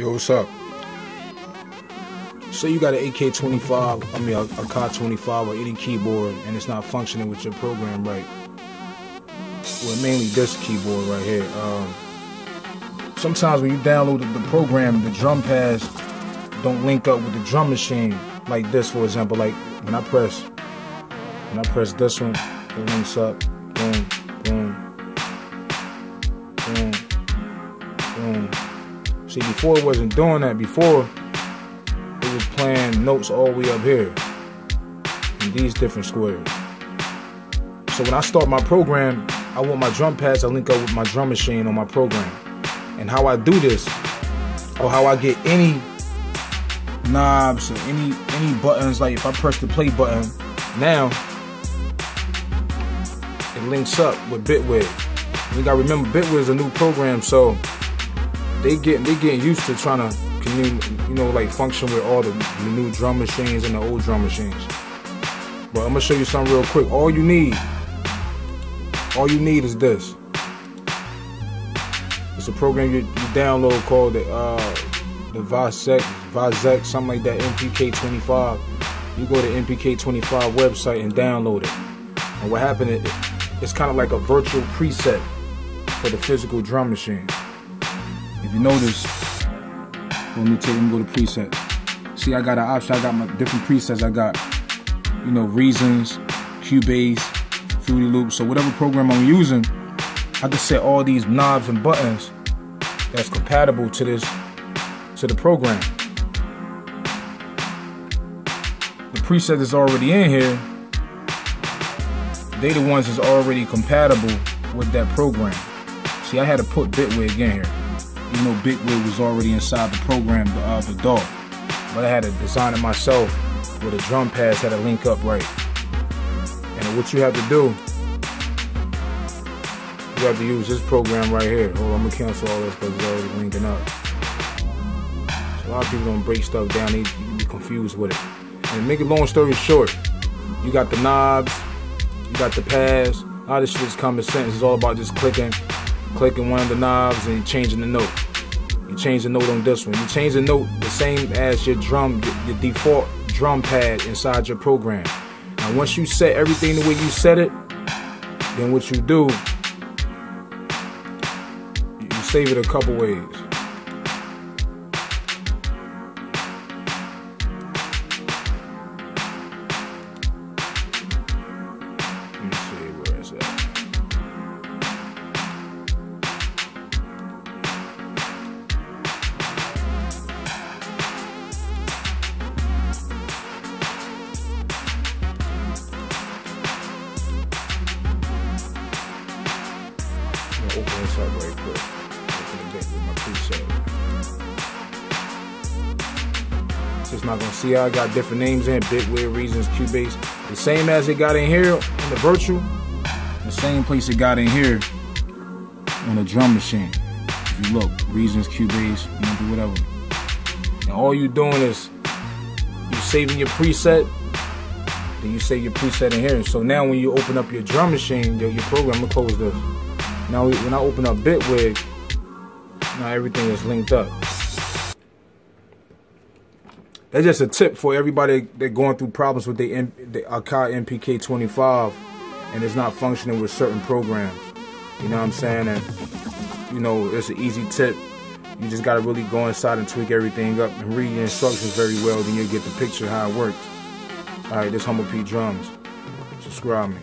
Yo, what's up? Say you got an AK-25, I mean a, a COD 25 or any keyboard, and it's not functioning with your program right. Well, mainly this keyboard right here. Um, sometimes when you download the, program, the drum pads don't link up with the drum machine. Like this, for example. Like when I press, when I press this one, it links up. Boom, See, before it wasn't doing that. Before, it was playing notes all the way up here in these different squares. So when I start my program, I want my drum pads to link up with my drum machine on my program. And how I do this, or how I get any knobs or any any buttons, like if I press the play button, now it links up with Bitwig. You gotta remember Bitwig is a new program, so they get they getting used to trying to you know like function with all the, the new drum machines and the old drum machines. But I'm gonna show you something real quick. All you need, all you need is this. It's a program you, you download called the uh, the something like that, MPK25. You go to MPK25 website and download it. And what happened? It, it's kind of like a virtual preset for the physical drum machine. If you notice, let me take me go to presets. See, I got an option. I got my different presets. I got, you know, Reasons, Cubase, Fruity Loops. So whatever program I'm using, I can set all these knobs and buttons that's compatible to this, to the program. The preset that's already in here, they the ones that's already compatible with that program. See, I had to put Bitwig in here you know Bitwig was already inside the program, the, uh, the DAW. But I had to design it myself with the drum pads had to link up right. And what you have to do, you have to use this program right here. Hold on, I'm gonna cancel all this because it's already linking up. So a lot of people don't break stuff down, they be confused with it. And make a long story short, you got the knobs, you got the pads, all this shit is common sense. It's all about just clicking clicking one of the knobs and changing the note. You change the note on this one. You change the note the same as your drum, your default drum pad inside your program. Now once you set everything the way you set it, then what you do, you save it a couple ways. With my preset. Just not gonna see how I got different names in Bitwig, Reasons, Cubase. The same as it got in here in the virtual, the same place it got in here on the drum machine. If you look, Reasons, Cubase, whatever. And all you doing is you saving your preset, then you save your preset in here. So now when you open up your drum machine, your, your program, gonna close this. Now when I open up Bitwig, now everything is linked up. That's just a tip for everybody that going through problems with the, the Akai MPK 25 and it's not functioning with certain programs. You know what I'm saying? And you know, it's an easy tip. You just gotta really go inside and tweak everything up and read the instructions very well, then you'll get the picture how it works. Alright, this Humble P Drums. Subscribe me.